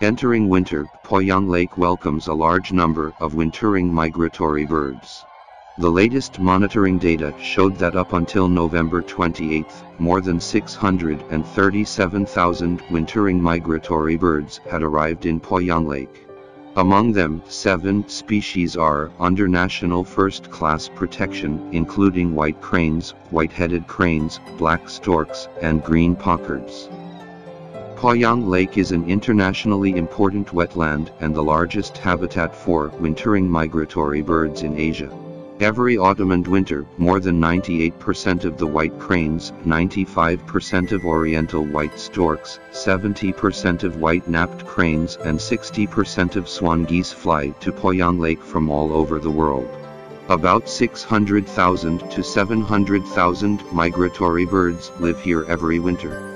Entering winter, Poyang Lake welcomes a large number of wintering migratory birds. The latest monitoring data showed that up until November 28, more than 637,000 wintering migratory birds had arrived in Poyang Lake. Among them, seven species are under national first-class protection, including white cranes, white-headed cranes, black storks, and green pochards. Poyang Lake is an internationally important wetland and the largest habitat for wintering migratory birds in Asia. Every autumn and winter, more than 98% of the white cranes, 95% of oriental white storks, 70% of white-naped cranes and 60% of swan geese fly to Poyang Lake from all over the world. About 600,000 to 700,000 migratory birds live here every winter.